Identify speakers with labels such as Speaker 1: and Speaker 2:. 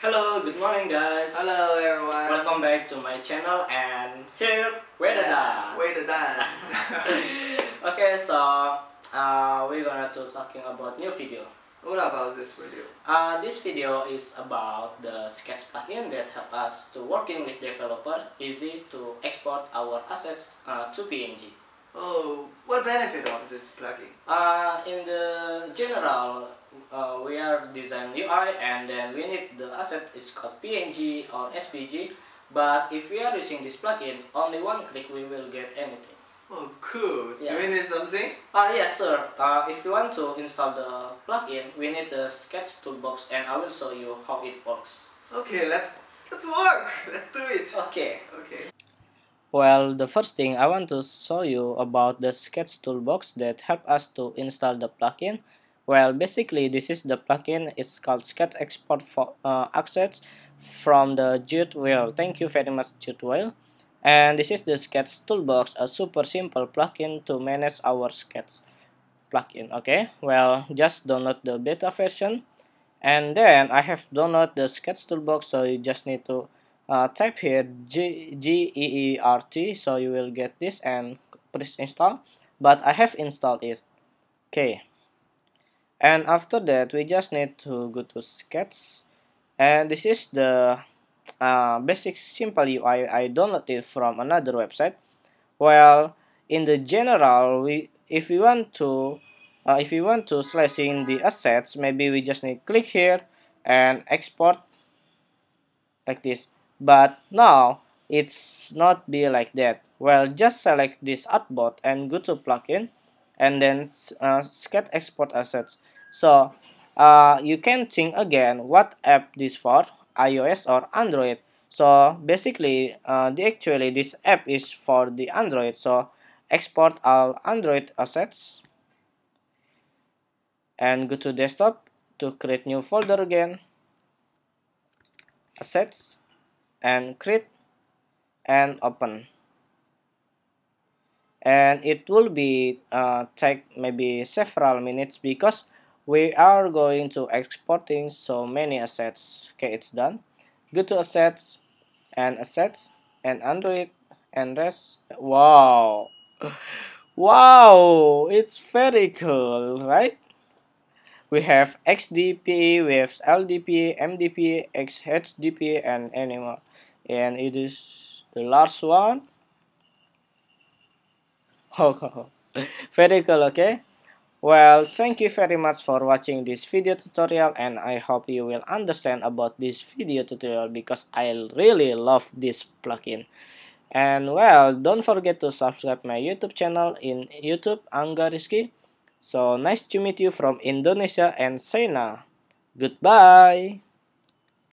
Speaker 1: Hello, good morning guys.
Speaker 2: Hello everyone.
Speaker 1: Welcome back to my channel and here we're
Speaker 2: Yeah, Wait the done.
Speaker 1: Okay, so uh, we're gonna to talking about new video.
Speaker 2: what about this video?
Speaker 1: Uh, this video is about the Sketch plugin that help us to working with developer easy to export our assets uh, to PNG.
Speaker 2: Oh, what benefit of this plugin?
Speaker 1: Uh, in the general, uh, we are design UI and then we need the asset is called PNG or SVG. But if we are using this plugin, only one click we will get anything.
Speaker 2: Oh, cool.
Speaker 1: Yeah.
Speaker 2: Do we need something?
Speaker 1: Uh, yes, sir. Uh, if you want to install the plugin, we need the Sketch toolbox, and I will show you how it works.
Speaker 2: Okay, let's let's work. Let's do it.
Speaker 1: Okay.
Speaker 2: Okay.
Speaker 1: Well, the first thing I want to show you about the Sketch toolbox that help us to install the plugin. Well, basically, this is the plugin. It's called Sketch Export for uh, Assets from the Jutwheel. Thank you very much, Jutwheel. And this is the Sketch toolbox, a super simple plugin to manage our Sketch plugin. Okay, well, just download the beta version, and then I have downloaded the Sketch toolbox. So you just need to uh, type here G G E E R T, so you will get this and press install. But I have installed it. Okay, and after that we just need to go to Sketch, and this is the uh, basic simple UI I downloaded from another website. Well, in the general, we if we want to uh, if we want to slice in the assets, maybe we just need click here and export like this. But now it's not be like that. Well, just select this artboard and go to plugin and then uh, sketch export assets. So uh, you can think again what app this for iOS or Android. So basically, uh, the actually this app is for the Android. So export all Android assets and go to desktop to create new folder again. Assets and create and open. And it will be uh, take maybe several minutes because we are going to exporting so many assets. Okay it's done. Go to assets and assets and android and rest. Wow. Wow it's very cool right? We have xdp have ldp mdp xhdp and animal and it is the last one oh, oh, oh. very cool okay well, thank you very much for watching this video tutorial and I hope you will understand about this video tutorial because I really love this plugin. And well, don't forget to subscribe my YouTube channel in YouTube Angga Risky. So nice to meet you from Indonesia and China. Goodbye.